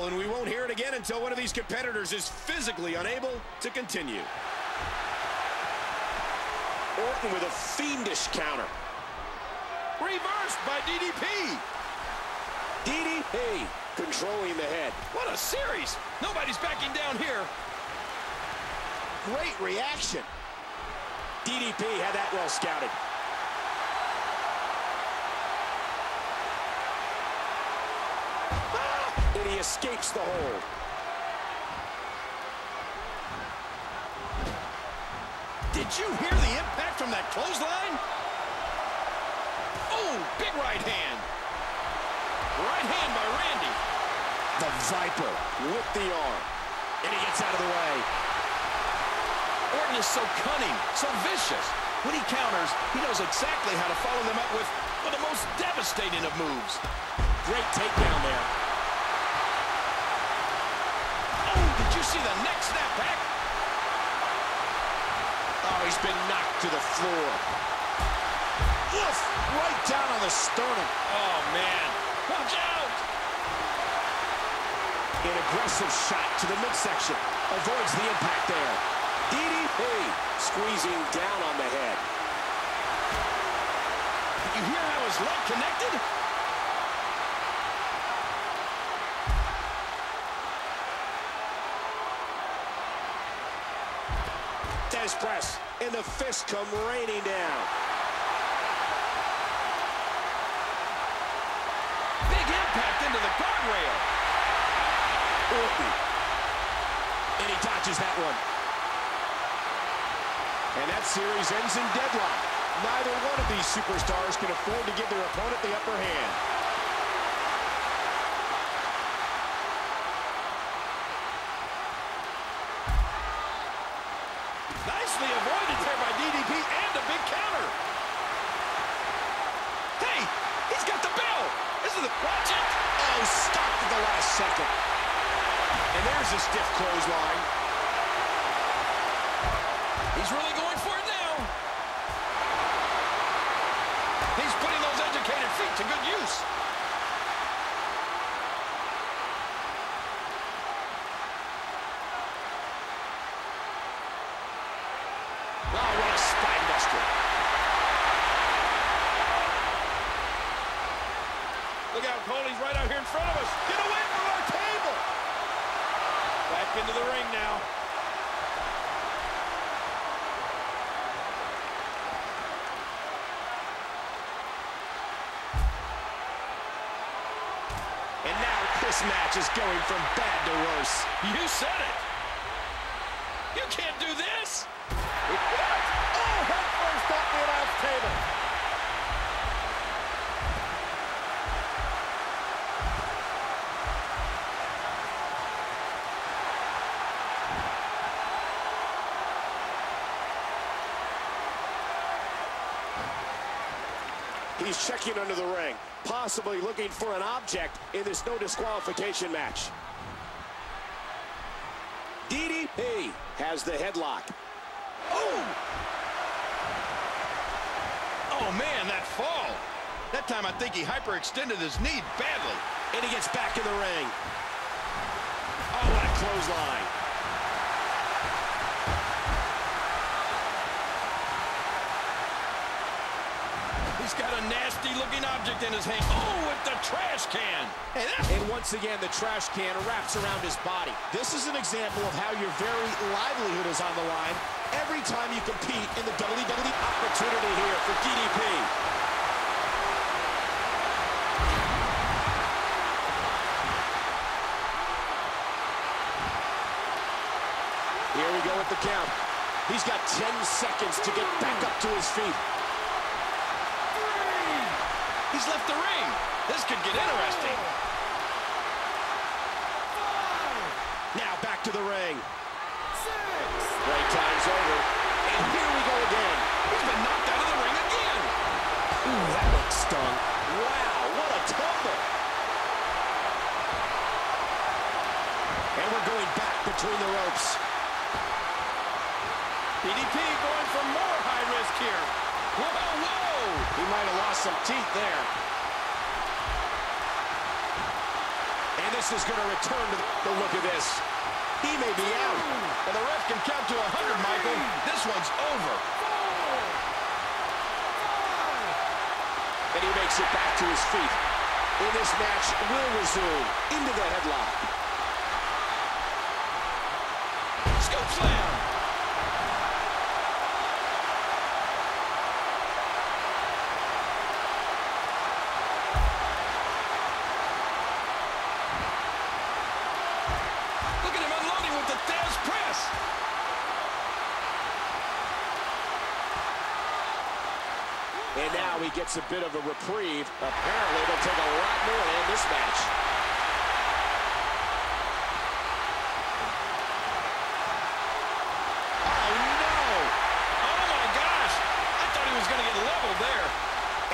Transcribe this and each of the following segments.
bell, and we won't hear it again until one of these competitors is physically unable to continue. Orton with a fiendish counter. Reversed by DDP. DDP controlling the head. What a series! Nobody's backing down here. Great reaction. DDP had that well scouted. Ah! And he escapes the hold. Did you hear the impact from that clothesline? Oh, big right hand. Right hand by Randy. The Viper with the arm. And he gets out of the way. Orton is so cunning, so vicious. When he counters, he knows exactly how to follow them up with one of the most devastating of moves. Great takedown there. Oh, did you see the neck snap back? Oh, he's been knocked to the floor. Oof, right down on the sternum. Oh, man. Watch out! An aggressive shot to the midsection. Avoids the impact there. DDP squeezing down on the head. Did you hear how his leg connected? And the fist come raining down. Big impact into the guardrail. And he dodges that one. And that series ends in deadlock. Neither one of these superstars can afford to give their opponent the upper hand. Nicely avoided there by DDP and a big counter. Hey, he's got the bell. This is the it. Oh, stopped at the last second. And there's a stiff clothesline. He's really going for it now. He's putting those educated feet to good use. Oh, what a spine buster. Look out, Cole. Right out here in front of us. Get away from our table. Back into the ring now. And now this match is going from bad to worse. You said it. You can't do this. What? Oh, head first off the announce table. He's checking under the ring, possibly looking for an object in this no disqualification match. DDP has the headlock. Oh! Oh, man, that fall. That time I think he hyperextended his knee badly. And he gets back in the ring. Oh, what a clothesline. A nasty-looking object in his hand. Oh, with the trash can. Hey. And once again, the trash can wraps around his body. This is an example of how your very livelihood is on the line every time you compete in the WWE opportunity here for DDP. Here we go with the count. He's got 10 seconds to get back up to his feet. He's left the ring. This could get interesting. Now back to the ring. Break time's over. And here we go again. He's been knocked out of the ring again. Ooh, that looks stung. Wow, what a tumble. And we're going back between the ropes. DDP going for more high risk here. He might have lost some teeth there. And this is going to return to the look of this. He may be out. And the ref can count to 100, Michael. This one's over. And he makes it back to his feet. And this match will resume into the headlock. Unloading with the Thesz press. And now he gets a bit of a reprieve. Apparently, it'll take a lot more to end this match. Oh, no. Oh, my gosh. I thought he was going to get leveled there.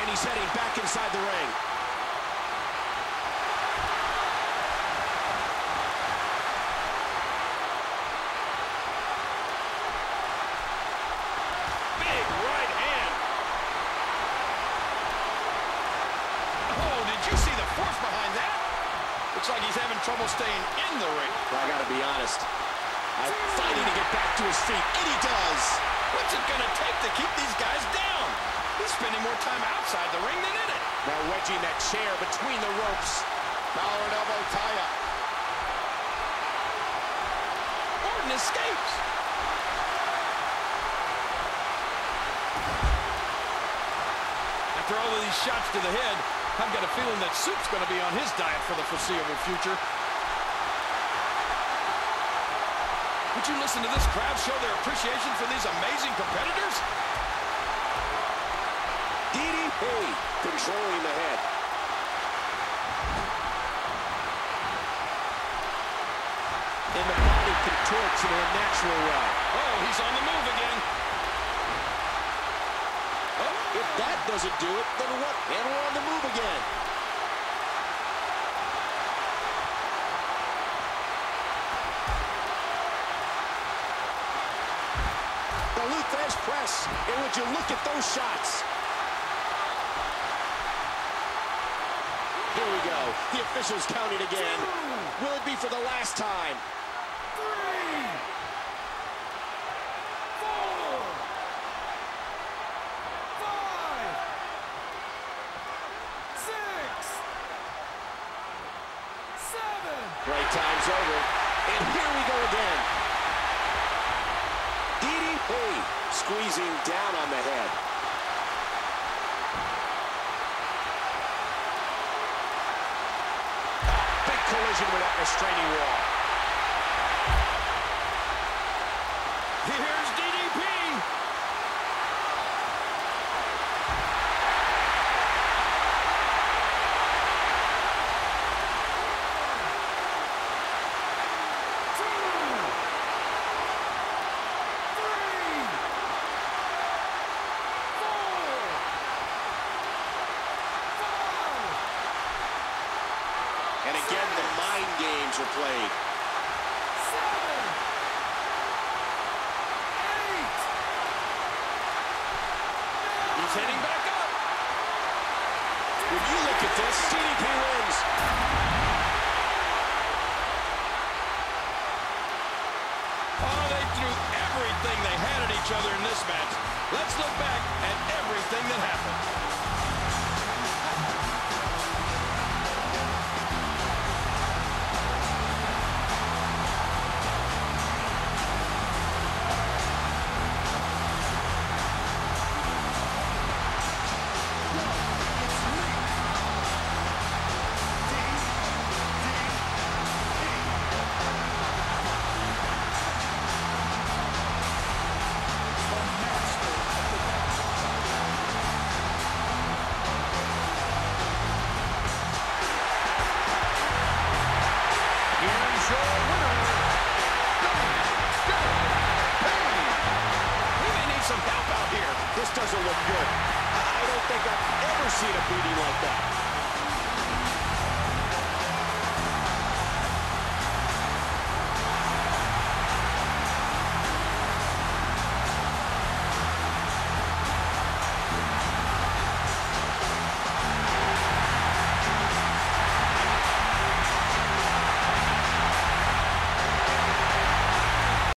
And he's heading back inside the ring. Big right hand. Oh, did you see the force behind that? Looks like he's having trouble staying in the ring. Well, I got to be honest. I'm fighting to get back to his feet, and he does. What's it going to take to keep these guys down? He's spending more time outside the ring than in it. Now wedging that chair between the ropes. Collar and elbow tie-up. Orton escapes. After all of these shots to the head, I've got a feeling that Soup's going to be on his diet for the foreseeable future. Would you listen to this crowd show their appreciation for these amazing competitors? DDP controlling the head. And the body contorts in a natural way. Oh, he's on the move again. Oh, if that doesn't do it, then what? And we're on the move again. And would you look at those shots? Here we go. The officials counting again. Will it be for the last time? Break time's over. And here we go again. DDP squeezing down on the head. Big collision with that restraining wall. Played. Seven. Eight. He's heading back up. When you look at this, DDP wins. Oh, they threw everything they had at each other in this match. Let's look back at everything that happened.